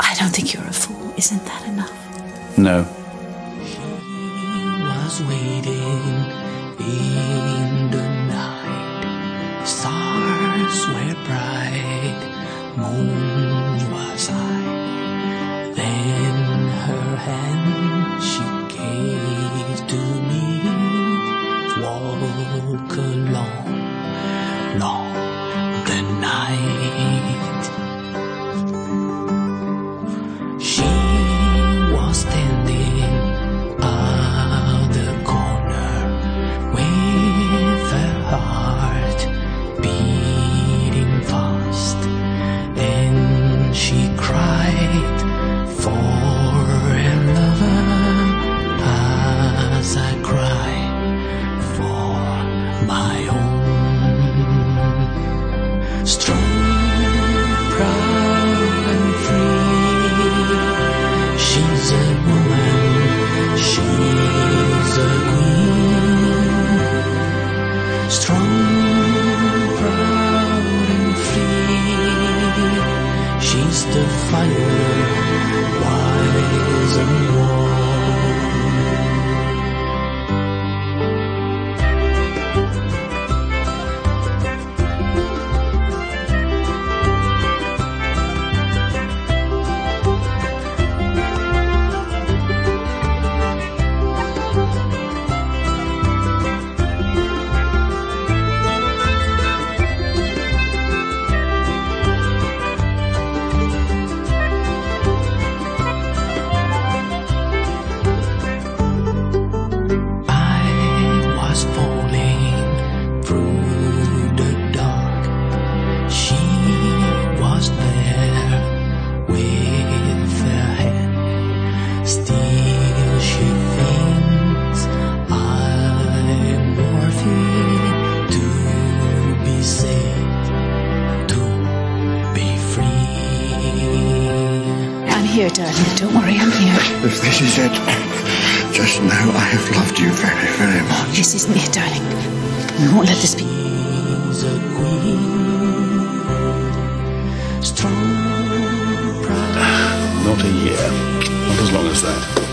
I don't think you're a fool. Isn't that enough? No. was waiting in the night. Stars were bright, moon was high. Then her hand she gave to me. Walk along, long my own. Strong, proud, and free. She's a woman, she's a queen. Strong, proud, and free. She's the fire, here, darling. Don't worry, I'm here. If this is it, just know I have loved you very, very much. This isn't it, darling. We won't let this be. She's a queen, strong, proud. Not a year. Not as long as that.